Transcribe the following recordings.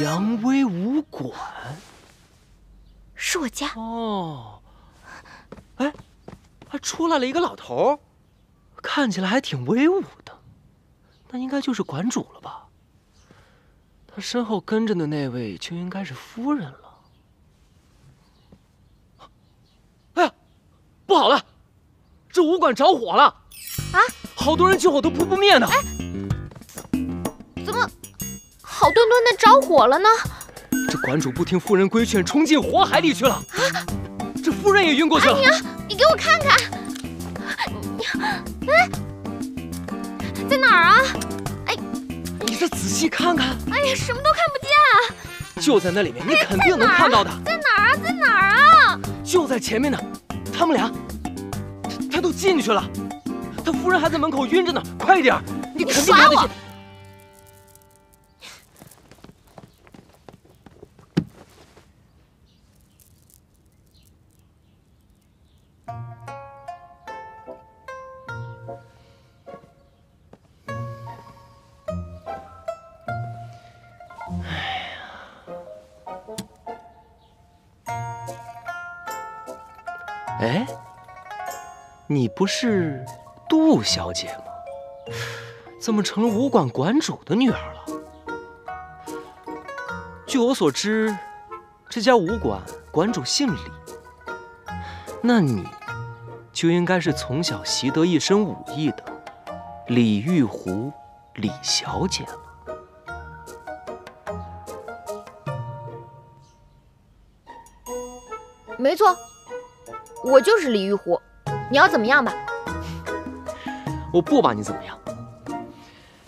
扬威武馆。是我家哦。哎，还出来了一个老头，看起来还挺威武的。那应该就是馆主了吧？他身后跟着的那位就应该是夫人了。哎呀，不好了，这武馆着火了！啊，好多人救火都扑不灭呢。哎，好端端的着火了呢？这馆主不听夫人规劝，冲进火海里去了。啊，这夫人也晕过去了。阿娘，你给我看看，哎，在哪儿啊？你再仔细看看。哎呀，什么都看不见啊！就在那里面，你肯定能看到的。在哪儿啊？在哪儿啊？就在前面呢。他们俩，他都进去了。他夫人还在门口晕着呢。快点，你肯定看得见。哎，你不是杜小姐吗？怎么成了武馆馆主的女儿了？据我所知，这家武馆馆主姓李，那你就应该是从小习得一身武艺的李玉湖李小姐了。没错。我就是李玉湖，你要怎么样吧？我不把你怎么样，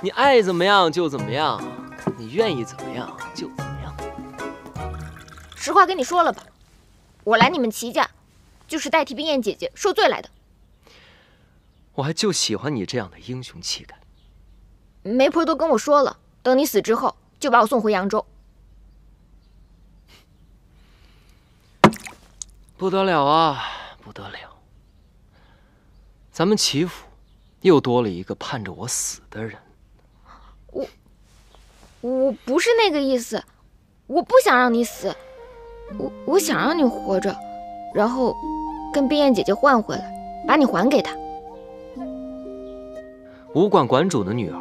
你爱怎么样就怎么样，你愿意怎么样就怎么样。实话跟你说了吧，我来你们齐家，就是代替冰燕姐姐受罪来的。我还就喜欢你这样的英雄气概。媒婆都跟我说了，等你死之后，就把我送回扬州。不得了啊！不得了，咱们齐府又多了一个盼着我死的人。我我不是那个意思，我不想让你死，我我想让你活着，然后跟冰燕姐姐换回来，把你还给她。武馆馆主的女儿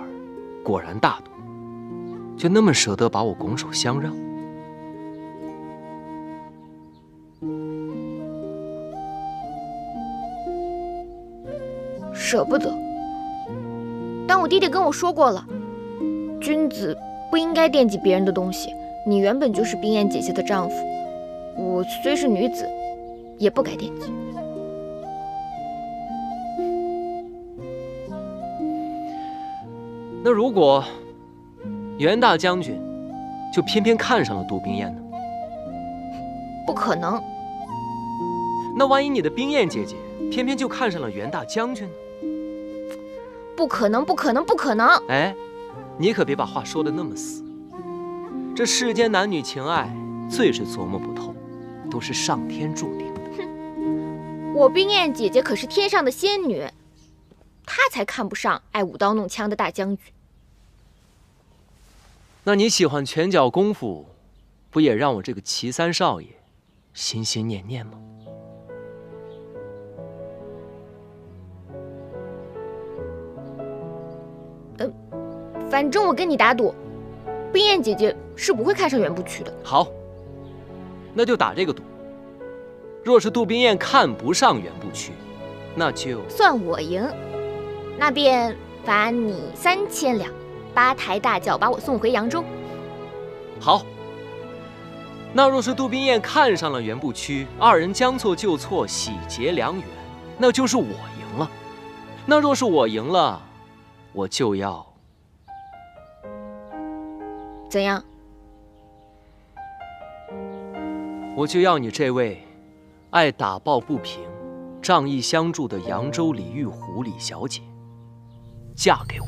果然大度，就那么舍得把我拱手相让。舍不得，但我弟弟跟我说过了，君子不应该惦记别人的东西。你原本就是冰燕姐姐的丈夫，我虽是女子，也不该惦记。那如果袁大将军就偏偏看上了杜冰燕呢？不可能。那万一你的冰燕姐姐偏偏就看上了袁大将军呢？不可能，不可能，不可能！哎，你可别把话说的那么死。这世间男女情爱，最是琢磨不透，都是上天注定的。哼，我冰燕姐姐可是天上的仙女，她才看不上爱舞刀弄枪的大将军。那你喜欢拳脚功夫，不也让我这个齐三少爷心心念念吗？反正我跟你打赌，冰燕姐姐是不会看上袁不屈的。好，那就打这个赌。若是杜冰燕看不上袁不屈，那就算我赢。那便罚你三千两，八抬大轿把我送回扬州。好。那若是杜冰燕看上了袁不屈，二人将错就错，喜结良缘，那就是我赢了。那若是我赢了，我就要。怎样？我就要你这位爱打抱不平、仗义相助的扬州李玉湖李小姐嫁给我。